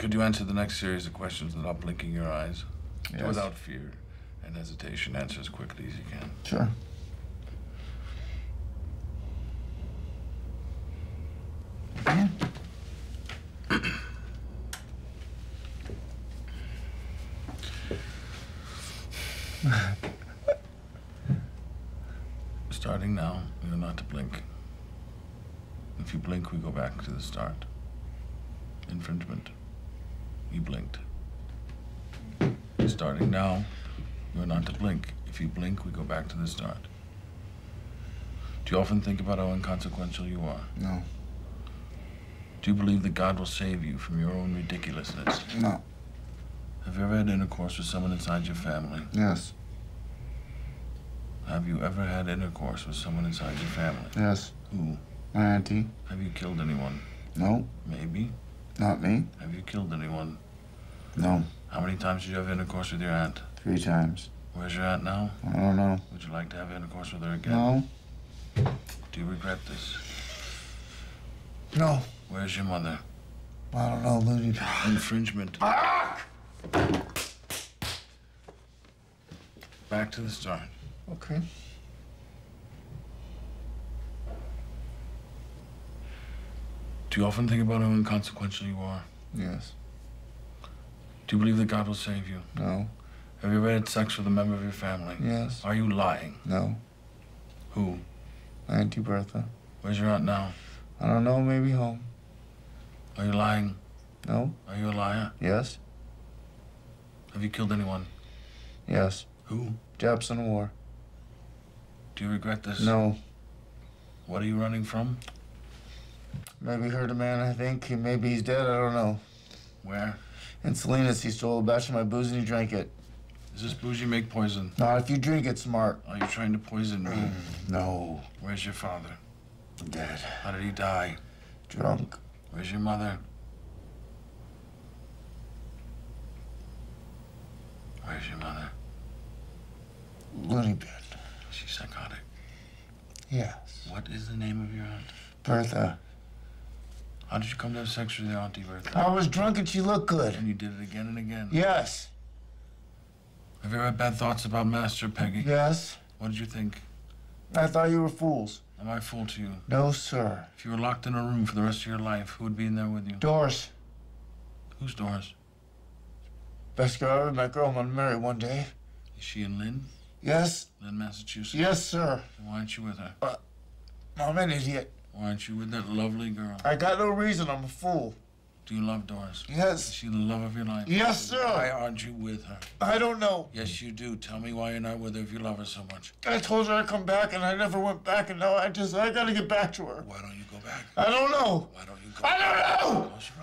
Could you answer the next series of questions without blinking your eyes? Yes. Without fear and hesitation. Answer as quickly as you can. Sure. Yeah. Starting now, you're not to blink. If you blink, we go back to the start. Infringement. Blinked. Starting now, you're not to blink. If you blink, we go back to the start. Do you often think about how inconsequential you are? No. Do you believe that God will save you from your own ridiculousness? No. Have you ever had intercourse with someone inside your family? Yes. Have you ever had intercourse with someone inside your family? Yes. Who? My auntie. Have you killed anyone? No. Maybe. Not me. Have you killed anyone? No. How many times did you have intercourse with your aunt? Three times. Where's your aunt now? I don't know. Would you like to have intercourse with her again? No. Do you regret this? No. Where's your mother? I don't know, Looney. Infringement. Back to the start. Okay. Do you often think about how inconsequential you are? Yes. Do you believe that God will save you? No. Have you ever had sex with a member of your family? Yes. Are you lying? No. Who? My auntie Bertha. Where's your aunt now? I don't know. Maybe home. Are you lying? No. Are you a liar? Yes. Have you killed anyone? Yes. Who? Japs in war. Do you regret this? No. What are you running from? Maybe hurt a man. I think. Maybe he's dead. I don't know. Where? In Salinas, he stole a batch of my booze and he drank it. Does this you make poison? Not if you drink it, smart. Are you trying to poison me? Mm, no. Where's your father? Dead. How did he die? Drunk. Where's your mother? Where's your mother? Looney bin. Is she psychotic? Yes. What is the name of your aunt? Bertha. How did you come to have sex with your auntie Bertha? I was drunk and she looked good. And you did it again and again. Yes. Have you ever had bad thoughts about Master Peggy? Yes. What did you think? I thought you were fools. Am I a fool to you? No, sir. If you were locked in a room for the rest of your life, who would be in there with you? Doris. Who's Doris? Best girl I ever met. Girl I'm gonna marry one day. Is she in Lynn? Yes. Lynn, Massachusetts? Yes, sir. Then why aren't you with her? Uh, I'm an idiot. Why aren't you with that lovely girl? I got no reason. I'm a fool. Do you love Doris? Is Yes. she the love of your life? Yes, sir. Why aren't you with her? I don't know. Yes, you do. Tell me why you're not with her if you love her so much. I told her I'd come back and I never went back and now I just, I gotta get back to her. Why don't you go back? I don't know. Why don't you go I don't know! Close your